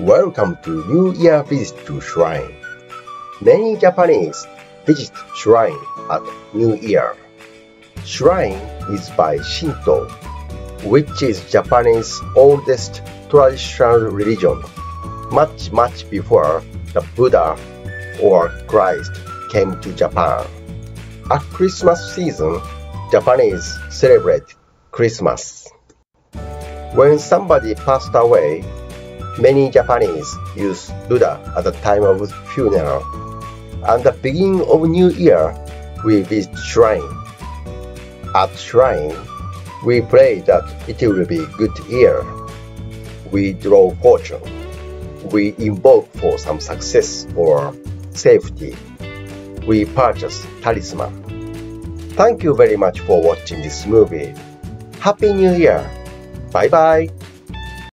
Welcome to New Year visit to shrine. Many Japanese visit shrine at New Year. Shrine is by Shinto, which is Japanese oldest traditional religion, much much before the Buddha or Christ came to Japan. At Christmas season, Japanese celebrate Christmas. When somebody passed away, many Japanese use Buddha at the time of funeral. At the beginning of New Year, we visit shrine. At shrine, we pray that it will be good year. We draw fortune. We invoke for some success or safety. We purchase talisman. Thank you very much for watching this movie. Happy New Year! Bye bye!